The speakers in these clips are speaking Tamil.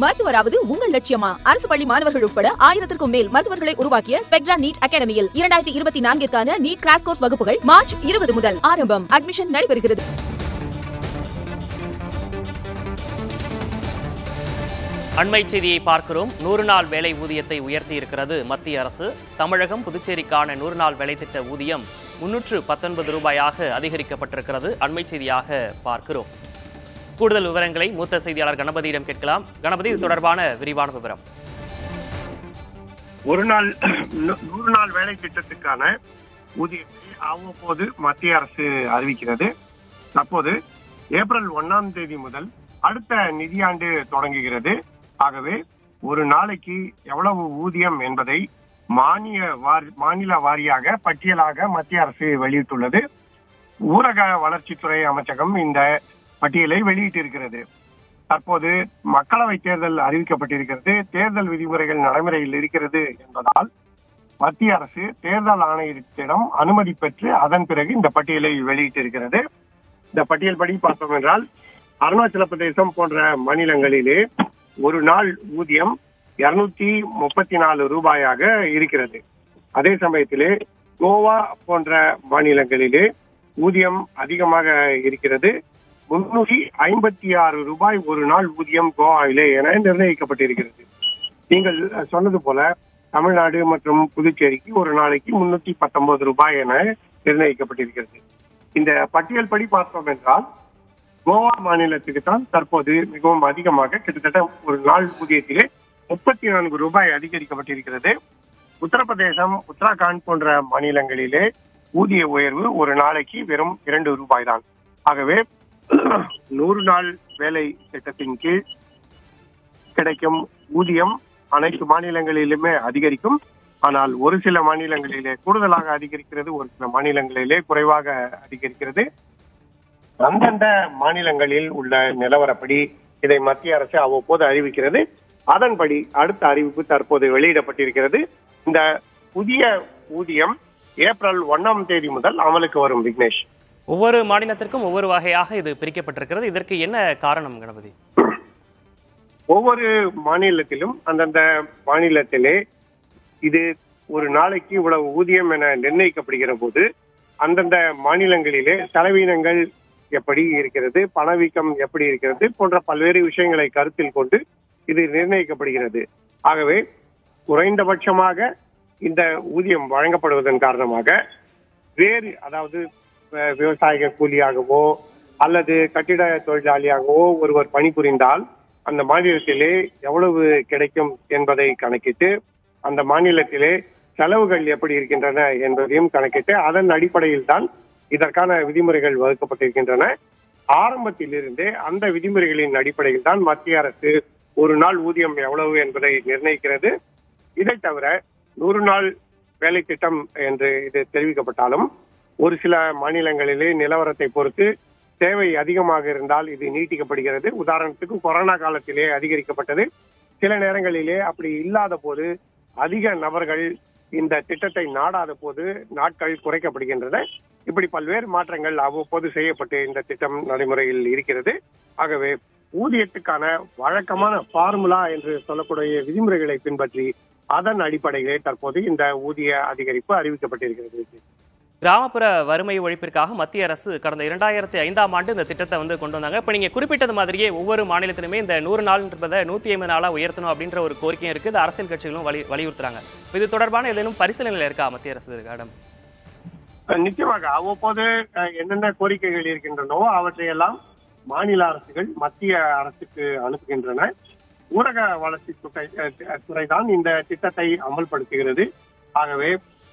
மருத்துவராவது உங்கள் லட்சியமா? அரசு பள்ளி மாணவர்கள் உட்பட ஆயிரத்திற்கும் மேல் மருத்துவர்களை உருவாக்கிய ஸ்பெக்ட்ரா நீட் அகாடமியில் இரண்டாயிரத்தி இருபத்தி நான்கிற்கான நீட் கிராஸ் கோர்ஸ் வகுப்புகள் மார்ச் இருபது முதல் ஆரம்பம். அட்மிஷன் நடைபெறுகிறது. அண்மை செய்தியை பார்க்கிறோம். நூறு நாள் வேலை ஊதியத்தை உயர்த்தி இருக்கிறது மத்திய அரசு. தமிழகம் புதுச்சேரிக்கான நூறு நாள் வேலை திட்ட ஊதியம் முன்னூற்று பத்தொன்பது ரூபாயாக அதிகரிக்கப்பட்டிருக்கிறது. அண்மை செய்தியாக பார்க்கிறோம். கூடுதல் விவரங்களை மூத்த செய்தியாளர் கணபதியிடம் கேட்கலாம். கணபதி இது தொடர்பான விரிவான விவரம். ஒரு நாள் நூறு நாள் வேலை திட்டத்துக்கான ஊதியத்தை அவ்வப்போது மத்திய அரசு அறிவிக்கிறது. தற்போது ஏப்ரல் ஒன்னாம் தேதி முதல் அடுத்த நிதியாண்டு தொடங்குகிறது. ஆகவே ஒரு நாளைக்கு எவ்வளவு ஊதியம் என்பதை மானிய மாநில வாரியாக பட்டியலாக மத்திய அரசு வெளியிட்டுள்ளது. ஊரக வளர்ச்சித்துறை அமைச்சகம் இந்த பட்டியலை வெளியிட்டிருக்கிறது. தற்போது மக்களவை தேர்தல் அறிவிக்கப்பட்டிருக்கிறது. தேர்தல் விதிமுறைகள் நடைமுறையில் இருக்கிறது என்பதால் மத்திய அரசு தேர்தல் ஆணையத்திடம் அனுமதி பெற்று அதன் பிறகு இந்த பட்டியலை வெளியிட்டிருக்கிறது. இந்த பட்டியல் படி பார்த்தோம் என்றால் அருணாச்சல பிரதேசம் போன்ற மாநிலங்களிலே ஒரு நாள் ஊதியம் இருநூத்தி முப்பத்தி நாலு ரூபாயாக இருக்கிறது. அதே சமயத்திலே கோவா போன்ற மாநிலங்களிலே ஊதியம் அதிகமாக இருக்கிறது. முன்னூற்றி ஐம்பத்தி ஆறு ரூபாய் ஒரு நாள் ஊதியம் கோவாவிலே என நிர்ணயிக்கப்பட்டிருக்கிறது. நீங்கள் சொன்னது போல தமிழ்நாடு மற்றும் புதுச்சேரிக்கு ஒரு நாளைக்கு முன்னூத்தி பத்தொன்பது ரூபாய் என நிர்ணயிக்கப்பட்டிருக்கிறது. இந்த பட்டியல் படி பார்த்தோம் என்றால் கோவா மாநிலத்துக்கு தான் தற்போது மிகவும் அதிகமாக கிட்டத்தட்ட ஒரு நாள் ஊதியத்திலே முப்பத்தி நான்கு ரூபாய் அதிகரிக்கப்பட்டிருக்கிறது. உத்தரப்பிரதேசம் உத்தராகண்ட் போன்ற மாநிலங்களிலே ஊதிய உயர்வு ஒரு நாளைக்கு வெறும் இரண்டு ரூபாய் தான். ஆகவே நூறு நாள் வேலை திட்டத்தின் கீழ் கிடைக்கும் ஊதியம் அனைத்து மாநிலங்களிலுமே அதிகரிக்கும். ஆனால் ஒரு சில மாநிலங்களிலே கூடுதலாக அதிகரிக்கிறது ஒரு சில மாநிலங்களிலே குறைவாக அதிகரிக்கிறது. அந்தந்த மாநிலங்களில் உள்ள நிலவரப்படி இதை மத்திய அரசு அவ்வப்போது அறிவிக்கிறது. அதன்படி அடுத்த அறிவிப்பு தற்போது வெளியிடப்பட்டிருக்கிறது. இந்த புதிய ஊதியம் ஏப்ரல் ஒன்னாம் தேதி முதல் அமலுக்கு வரும் விக்னேஷ். ஒவ்வொரு மாநிலத்திற்கும் ஒவ்வொரு வகையாக இது பிரிக்கப்பட்டிருக்கிறது. இதற்கு என்ன காரணம் கணபதி? ஒவ்வொரு மாநிலத்திலும் அந்தந்த மாநிலத்திலே இது ஒரு நாளைக்கு இவ்வளவு ஊதியம் என நிர்ணயிக்கப்படுகிற போது அந்தந்த மாநிலங்களிலே செலவீனங்கள் எப்படி இருக்கிறது பணவீக்கம் எப்படி இருக்கிறது போன்ற பல்வேறு விஷயங்களை கருத்தில் கொண்டு இது நிர்ணயிக்கப்படுகிறது. ஆகவே குறைந்தபட்சமாக இந்த ஊதியம் வழங்கப்படுவதன் காரணமாக வேறு அதாவது விவசாய கூலியாகவோ அல்லது கட்டிட தொழிலாளியாகவோ ஒருவர் பணிபுரிந்தால் அந்த மாநிலத்திலே எவ்வளவு கிடைக்கும் என்பதை கணக்கிட்டு அந்த மாநிலத்திலே செலவுகள் எப்படி இருக்கின்றன என்பதையும் கணக்கிட்டு அதன் அடிப்படையில் தான் இதற்கான விதிமுறைகள் வகுக்கப்பட்டிருக்கின்றன. ஆரம்பத்திலிருந்தே அந்த விதிமுறைகளின் அடிப்படையில் தான் மத்திய அரசு ஒரு நாள் ஊதியம் எவ்வளவு என்பதை நிர்ணயிக்கிறது. இதை தவிர நூறு நாள் வேலை திட்டம் என்று இது தெரிவிக்கப்பட்டாலும் ஒரு சில மாநிலங்களிலே நிலவரத்தை பொறுத்து தேவை அதிகமாக இருந்தால் இது நீட்டிக்கப்படுகிறது. உதாரணத்துக்கு கொரோனா காலத்திலே அதிகரிக்கப்பட்டது. சில நேரங்களிலே அப்படி இல்லாத போது அதிக நபர்கள் இந்த திட்டத்தை நாடாத போது நாட்கள் குறைக்கப்படுகின்றன. இப்படி பல்வேறு மாற்றங்கள் அவ்வப்போது செய்யப்பட்டு இந்த திட்டம் நடைமுறையில் இருக்கிறது. ஆகவே ஊதியத்துக்கான வழக்கமான ஃபார்முலா என்று சொல்லக்கூடிய விதிமுறைகளை பின்பற்றி அதன் அடிப்படையிலே தற்போது இந்த ஊதிய அதிகரிப்பு அறிவிக்கப்பட்டிருக்கிறது. கிராமப்புற வறுமை ஒழிப்பிற்காக மத்திய அரசு கடந்த இரண்டாயிரத்தி ஐந்தாம் ஆண்டு இந்த திட்டத்தை வந்து கொண்டு வந்தாங்க. இப்போ நீங்க குறிப்பிட்டது மாதிரியே ஒவ்வொரு மாநிலத்திலுமே இந்த நூறு நாள்ன்றதை நூத்தி ஐம்பது நாளா உயர்த்தணும் அப்படின்ற ஒரு கோரிக்கையும் இருக்கு. இது அரசியல் கட்சிகளும் வலி வலியுறுத்துறாங்க. இது தொடர்பான ஏதேனும் பரிசீலனையில் இருக்கா மத்திய அரசு இடம் நிச்சயமாக அவ்வப்போது அஹ், என்னென்ன கோரிக்கைகள் இருக்கின்றனவோ அவற்றையெல்லாம் மாநில அரசுகள் மத்திய அரசுக்கு அனுப்புகின்றன. ஊரக வளர்ச்சி துறை தான் துறைதான் இந்த திட்டத்தை அமல்படுத்துகிறது. ஆகவே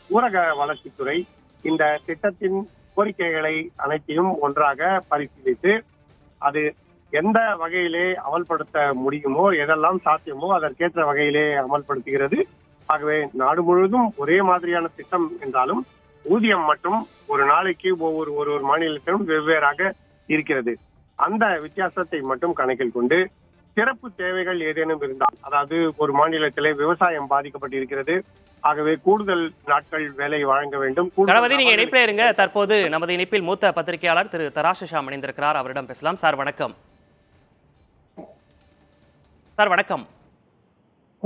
ஊரக வளர்ச்சித்துறை இந்த திட்டத்தின் கோரிக்கைகளை அனைத்தையும் ஒன்றாக பரிசீலித்து அது எந்த வகையிலே அமல்படுத்த முடியுமோ எதெல்லாம் சாத்தியமோ அதற்கேற்ற வகையிலே அமல்படுத்துகிறது. ஆகவே நாடு முழுவதும் ஒரே மாதிரியான திட்டம் என்றாலும் ஊதியம் மட்டும் ஒரு நாளைக்கு ஒவ்வொரு ஒரு ஒரு மாநிலத்திலும் வெவ்வேறாக இருக்கிறது. அந்த வித்தியாசத்தை மட்டும் கணக்கில் கொண்டு சிறப்பு தேவைகள் ஏதேனும் இருந்தால் அதாவது ஒரு மாநிலத்திலே விவசாயம் பாதிக்கப்பட்டிருக்கிறது ஆகவே கூடுதல் நாட்கள் வேலை வழங்க வேண்டும். கணபதி நீங்க இணைப்பில் இருங்க. தற்போது நமது இணைப்பில் மூத்த பத்திரிகையாளர் திரு தராசு ஷாம் இணைந்திருக்கிறார். அவரிடம் பேசலாம். சார் வணக்கம். சார் வணக்கம்.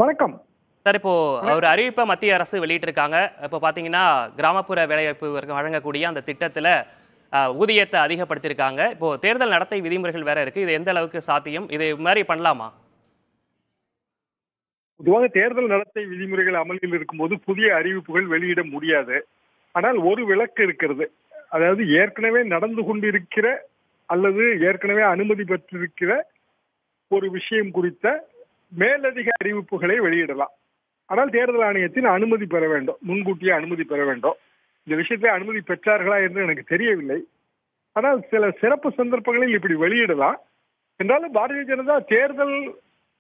வணக்கம். சார் இப்போ ஒரு அறிவிப்பை மத்திய அரசு வெளியிட்டிருக்காங்க. இப்போ பார்த்தீங்கன்னா கிராமப்புற வேலைவாய்ப்பு வழங்கக்கூடிய அந்த திட்டத்தில் ஊதியத்தை அதிகப்படுத்தியிருக்காங்க. இப்போ தேர்தல் நடத்தை விதிமுறைகள் வேற இருக்கு. இது எந்த அளவுக்கு சாத்தியம்? இது மாதிரி பண்ணலாமா? பொதுவாக தேர்தல் நடத்தை விதிமுறைகள் அமலில் இருக்கும்போது புதிய அறிவிப்புகள் வெளியிட முடியாது. ஆனால் ஒரு விளக்கு இருக்கிறது. அதாவது ஏற்கனவே நடந்து கொண்டிருக்கிற அல்லது ஏற்கனவே அனுமதி பெற்றிருக்கிற ஒரு விஷயம் குறித்த மேலதிக அறிவிப்புகளை வெளியிடலாம். ஆனால் தேர்தல் ஆணையத்தின் அனுமதி பெற வேண்டும். முன்கூட்டியே அனுமதி பெற வேண்டும். இந்த விஷயத்தை அனுமதி பெற்றார்களா என்று எனக்கு தெரியவில்லை. ஆனால் சில சிறப்பு சந்தர்ப்பங்களில் இப்படி வெளியிடலாம். என்றாலும் பாரதிய ஜனதா தேர்தல்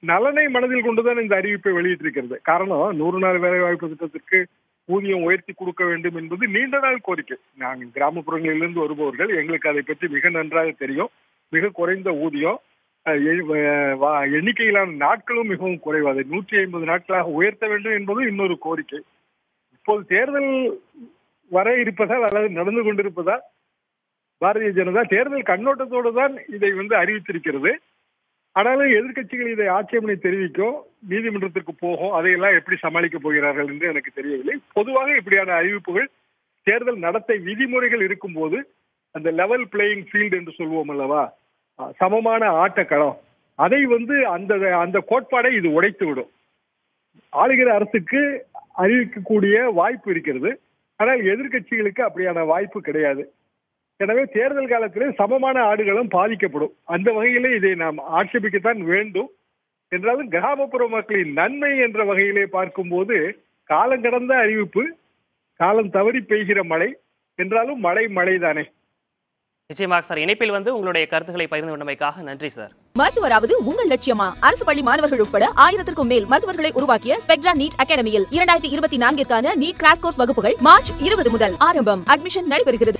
நலனை மனதில் கொண்டுதான் இந்த அறிவிப்பை வெளியிட்டிருக்கிறது. காரணம் நூறு நாள் வேலைவாய்ப்பு திட்டத்திற்கு ஊதியம் உயர்த்தி கொடுக்க வேண்டும் என்பது நீண்ட நாள் கோரிக்கை. நாங்கள் கிராமப்புறங்களிலிருந்து வருபவர்கள் எங்களுக்கு அதை பற்றி மிக நன்றாக தெரியும். மிக குறைந்த ஊதியம் எண்ணிக்கையிலான நாட்களும் மிகவும் குறைவாது நூற்றி ஐம்பது நாட்களாக உயர்த்த வேண்டும் என்பது இன்னொரு கோரிக்கை. இப்போது தேர்தல் வர இருப்பதால் அல்லது நடந்து கொண்டிருப்பதால் பாரதிய ஜனதா தேர்தல் கண்ணோட்டத்தோடு தான் இதை வந்து அறிவித்திருக்கிறது. ஆனாலும் எதிர்க்கட்சிகள் இதை ஆட்சேபனை தெரிவிக்கும் நீதிமன்றத்திற்கு போகும் அதையெல்லாம் எப்படி சமாளிக்க போகிறார்கள் என்று எனக்கு தெரியவில்லை. பொதுவாக இப்படியான அறிவிப்புகள் தேர்தல் நடத்தை விதிமுறைகள் இருக்கும்போது அந்த லெவல் பிளேயிங் ஃபீல்டு என்று சொல்வோம் அல்லவா? சமமான ஆட்டக்களம். அதை வந்து அந்த அந்த கோட்பாடை இது உடைத்து விடும் ஆளுகிற அரசுக்கு அறிவிக்கக்கூடிய வாய்ப்பு இருக்கிறது. ஆனால் எதிர்க்கட்சிகளுக்கு அப்படியான வாய்ப்பு கிடையாது. எனவே தேர்தல் காலத்திலே சமமான ஆடுகளும் பாதிக்கப்படும். அந்த வகையிலே இதை நாம் ஆட்சேபிக்கத்தான் வேண்டும். என்றாலும் கிராமப்புற மக்களின் நன்மை என்ற வகையிலே பார்க்கும்போது காலம் கடந்த அறிவிப்பு காலம் தவறி பெய்கிற மழை என்றாலும் மழை மழைதானே. நிச்சயமாக சார். இணைப்பில் வந்து உங்களுடைய கருத்துக்களை பகிர்ந்து கொண்டமைக்காக நன்றி சார். மருத்துவராவது உங்கள் லட்சியமா? அரசு பள்ளி மாணவர்கள் உட்பட ஆயிரத்திற்கும் மேல் மருத்துவர்களை உருவாக்கிய ஸ்பெக்ட்ரா நீட் அகாடமியில் இரண்டாயிரத்தி இருபத்தி நான்கிற்கான நீட் கிராஸ் கோர்ஸ் வகுப்புகள் மார்ச் இருபது முதல் ஆரம்பம். அட்மிஷன் நடைபெறுகிறது.